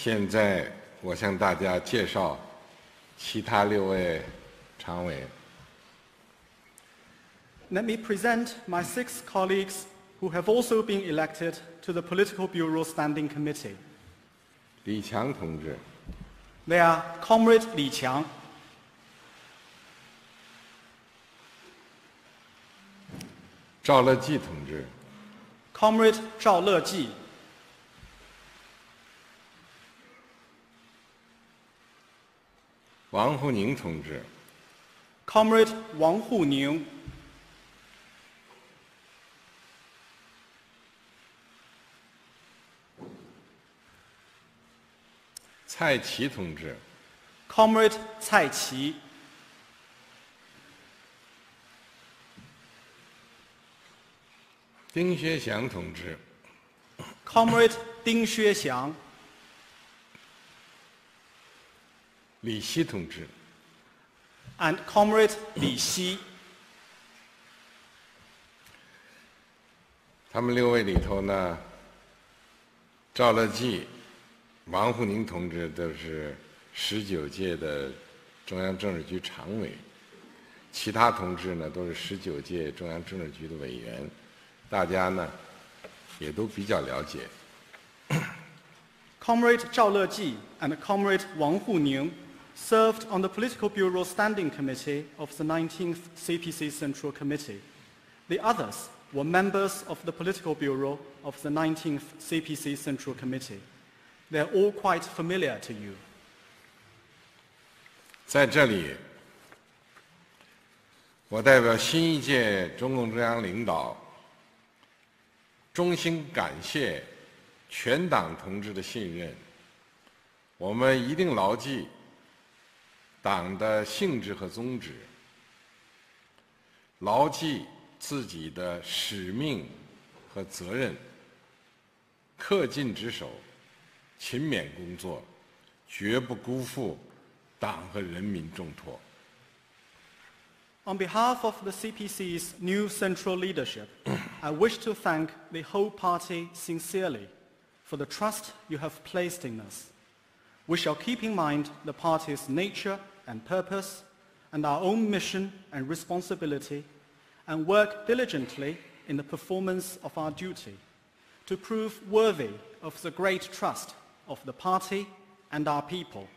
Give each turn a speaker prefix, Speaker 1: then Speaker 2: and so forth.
Speaker 1: 现在我向大家介绍其他六位常委。
Speaker 2: Let me present my six colleagues who have also been elected to the Political Bureau Standing Committee.
Speaker 1: 李强同志、
Speaker 2: They are Comrade Li Qiang,
Speaker 1: 赵乐际同志、
Speaker 2: Comrade Zhao Leji,
Speaker 1: 王沪宁同志。
Speaker 2: Comrade 王沪宁。
Speaker 1: 蔡奇同志。
Speaker 2: Comrade 蔡奇。
Speaker 1: 丁薛祥同志。
Speaker 2: Comrade 丁薛祥。
Speaker 1: 李希同志、
Speaker 2: and Comrade 李希
Speaker 1: 他们六位里头呢，赵乐际、王沪宁同志都是十九届的中央政治局常委，其他同志呢都是十九届中央政治局的委员，大家呢也都比较了解。
Speaker 2: Comrade Zhao Leji and Comrade Wang Huning served on the Political Bureau Standing Committee of the 19th CPC Central Committee. The others were members of the Political Bureau of the 19th CPC Central Committee. They're all quite familiar to you.
Speaker 1: 在这里，我代表新一届中共中央领导，衷心感谢全党同志的信任。我们一定牢记 党的性质和宗旨，牢记自己的使命和责任，恪尽职守，勤勉工作，绝不辜负党和人民重托。
Speaker 2: On behalf of the CPC's new central leadership, I wish to thank the whole party sincerely for the trust you have placed in us. We shall keep in mind the party's nature and purpose and our own mission and responsibility and work diligently in the performance of our duty to prove worthy of the great trust of the party and our people.